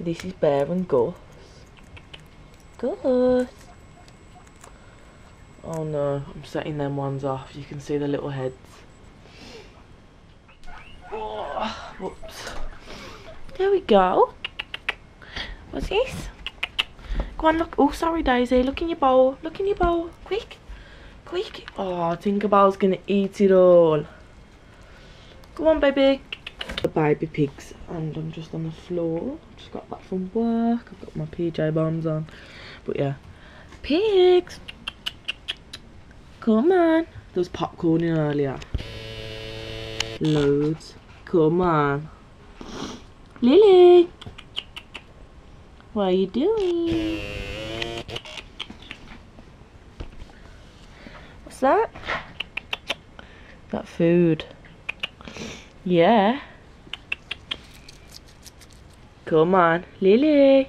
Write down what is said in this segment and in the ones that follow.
So this is Bear and Gus. Gus. Oh no, I'm setting them ones off. You can see the little heads. Oh, whoops. There we go. What's this? Go on, look. Oh, sorry, Daisy. Look in your bowl. Look in your bowl. Quick. Quick. Oh, Tinkerbell's gonna eat it all. Go on, baby. Baby pigs. And I'm just on the floor. Just got back from work. I've got my PJ bombs on. But yeah. Pigs. Come on. There was popcorn in earlier. Loads. Come on. Lily. What are you doing? What's that? That food. Yeah. Come on, Lily.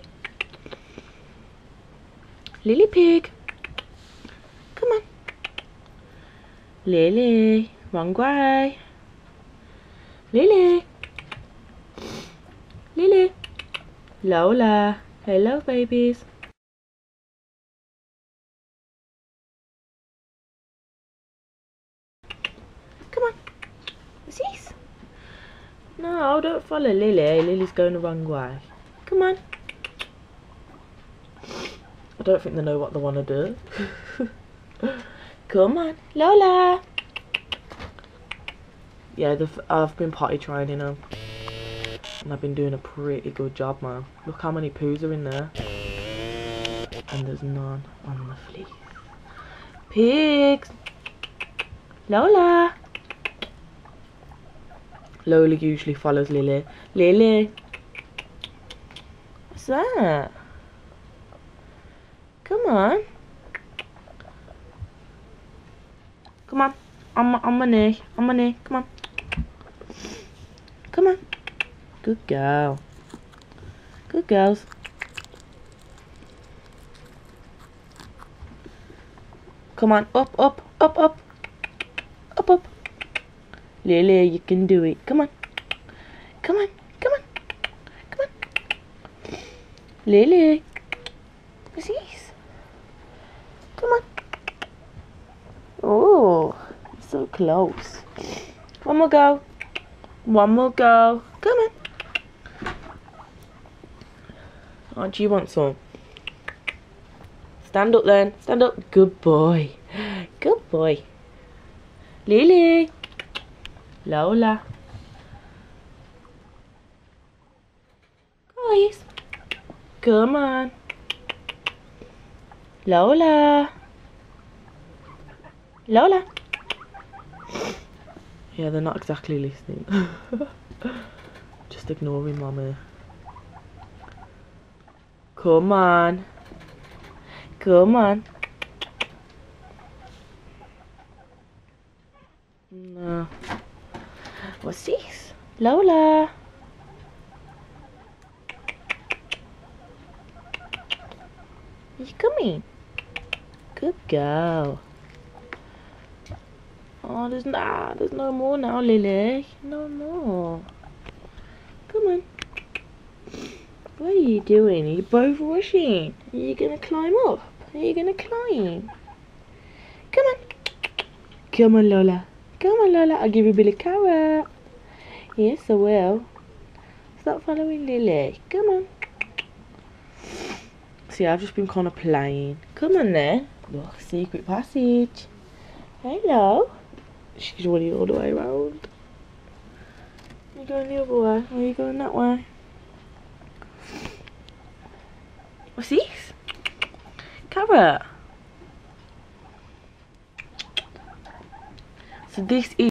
Lily pig. Come on. Lily. Wrong way. Lily. Lily. Lola. Hello, babies. Come on. No, don't follow Lily. Eh? Lily's going the wrong way. Come on. I don't think they know what they want to do. Come on. Lola. Yeah, I've been potty training them. And I've been doing a pretty good job, man. Look how many poos are in there. And there's none on the fleece. Pigs! Lola! Lola usually follows Lily. Lily! What's that? Come on. Come on. On my, on my knee. On my knee. Come on. Come on. Good girl. Good girls. Come on. Up, up, up, up. Up, up. Lily, you can do it. Come on. Come on. Come on. Come on. Lily. What's this? Come on. Oh, so close. One more go. One more go. Come on. Oh, do you want some? Stand up then. Stand up. Good boy. Good boy. Lily. Lola. Guys. Come on. Lola. Lola. Yeah, they're not exactly listening. Just ignoring mommy. Come on. Come on. No. What's this? Lola. You coming? Good girl. Oh, there's nah, there's no more now, Lily. No more. Come on. What are you doing? You're you both rushing? Are you gonna climb up? Are you gonna climb? Come on. Come on, Lola. Come on, Lola. I'll give you a bit of carrot. Yes, I will. Stop following Lily. Come on. See, I've just been kind of playing. Come on then. Look, secret passage. Hello. She's running all the way around. Are you going the other way? Or are you going that way? What's this? Carrot. So this is